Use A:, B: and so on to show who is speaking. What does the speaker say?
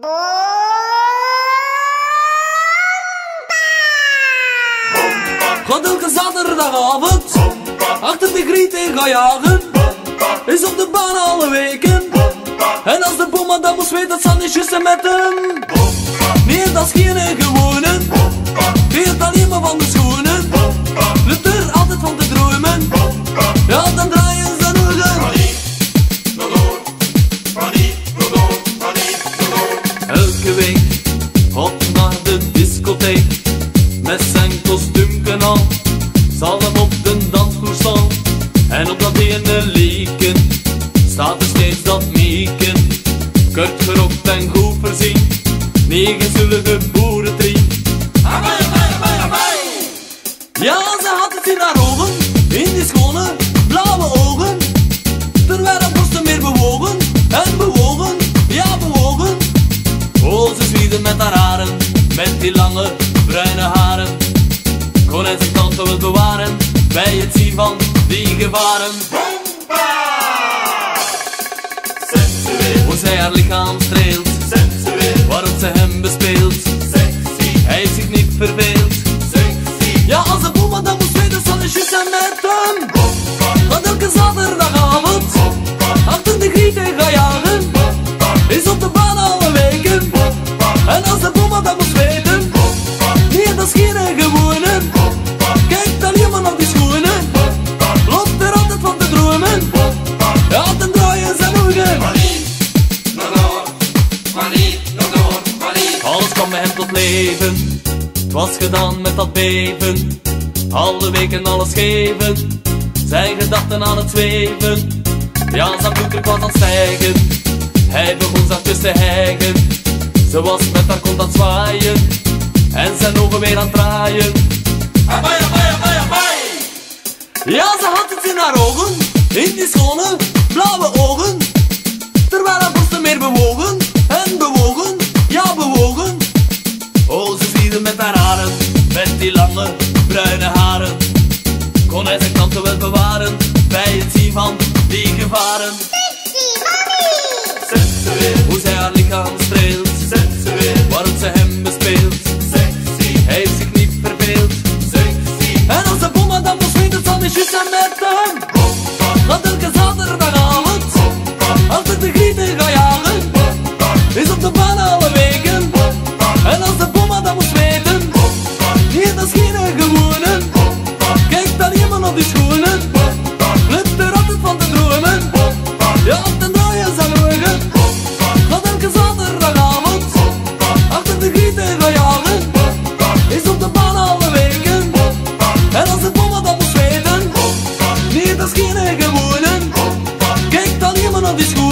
A: Gaat elke zaterdagavond achter de grieten gaan jagen. Is op de baan alle weken. En als de bomma dat moest weten, dat zal niet juisten met hem. Nee, dat is geen gewone. Discotheek Met zijn kostuumken aan Zal hem op de dansvloer staan En op dat ene lieken Staat er steeds dat mieken. Kurt gerokt en goed voorzien Negen zullige boerentrie Ja, ze had het in haar ogen bruine haren. Kon hij zijn tante wil bewaren, bij het zien van die gevaren. Sensueel, Hoe zij haar lichaam streelt, sensueel, waarop ze hem bespeelt. sexy, Hij zich niet verveelt. Leven. Het was gedaan met dat beven. Alle weken alles geven. Zijn gedachten aan het zweven. Ja, zijn bloeddruk was aan het stijgen. Hij begon zachtjes te hijgen. Ze was met haar kont aan het zwaaien. En zijn ogen weer aan het draaien. Amai, amai, amai, amai. Ja, ze had het in haar ogen. In die schone, blauwe ogen. bruine haren. Kon hij zijn kanten wel bewaren, bij het zien van die gevaren. Zet ze weer, hoe zij haar lichaam streelt. Zet ze weer, waarom ze hem bespeelt. Sexy, hij heeft zich niet verveeld. Sexy. En als ze bommen dan verslindt, zal hij juist zijn met hem. não.